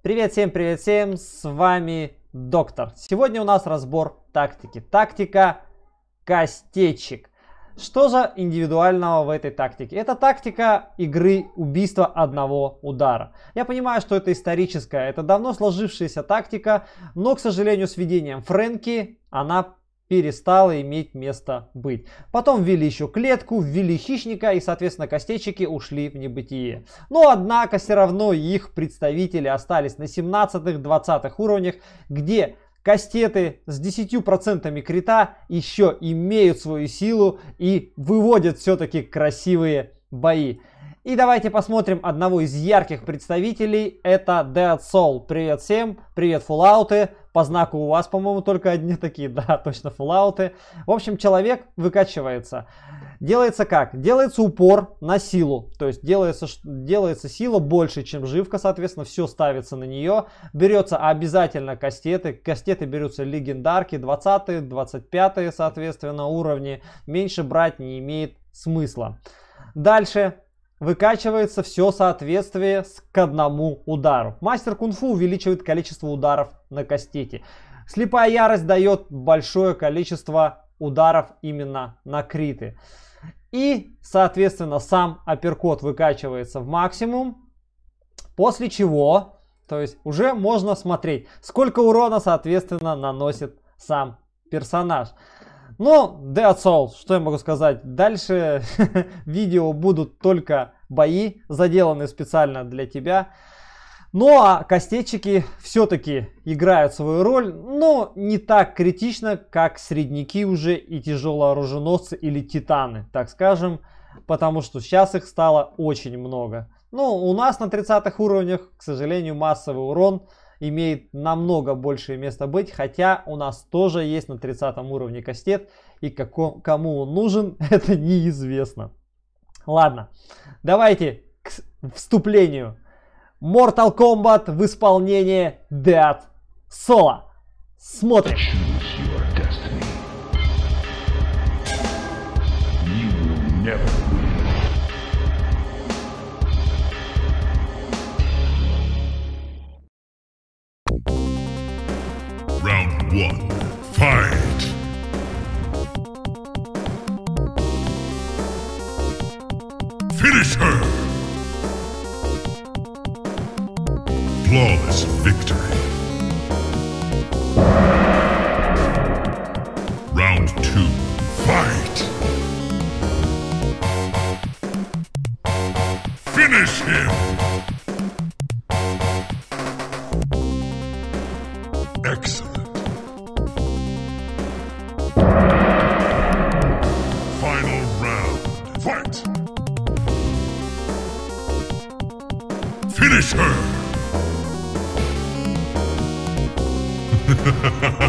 Привет всем, привет всем, с вами Доктор. Сегодня у нас разбор тактики. Тактика костечек. Что же индивидуального в этой тактике? Это тактика игры убийства одного удара. Я понимаю, что это историческая, это давно сложившаяся тактика, но, к сожалению, с введением Фрэнки она перестало иметь место быть. Потом ввели еще клетку, ввели хищника и, соответственно, костечики ушли в небытие. Но, однако, все равно их представители остались на 17-20 уровнях, где кастеты с 10% крита еще имеют свою силу и выводят все-таки красивые бои. И давайте посмотрим одного из ярких представителей. Это Dead Soul. Привет всем, привет Fallout. По знаку у вас, по-моему, только одни такие, да, точно Fallout. В общем, человек выкачивается. Делается как? Делается упор на силу. То есть делается, делается сила больше, чем живка, соответственно, все ставится на нее. Берется обязательно кастеты. Кастеты берутся легендарки, 20 25 соответственно, уровни. Меньше брать не имеет смысла. Дальше выкачивается все соответствие к одному удару. Мастер кунг-фу увеличивает количество ударов на кастете. Слепая ярость дает большое количество ударов именно на криты. И, соответственно, сам апперкот выкачивается в максимум. После чего, то есть уже можно смотреть, сколько урона, соответственно, наносит сам персонаж. Ну, Dead Souls, что я могу сказать? Дальше видео будут только бои, заделанные специально для тебя. Ну а костечики все-таки играют свою роль, но не так критично, как средники уже и тяжелооруженосцы или титаны, так скажем, потому что сейчас их стало очень много. Ну, у нас на 30 уровнях, к сожалению, массовый урон имеет намного большее место быть, хотя у нас тоже есть на 30 уровне кастет, и како, кому он нужен, это неизвестно. Ладно, давайте к вступлению. Mortal Kombat в исполнении Dead Solo. Смотрим. never one. Fight! Finish her! Flawless victory. Round two. Fight! Finish him! Excellent. Finish her!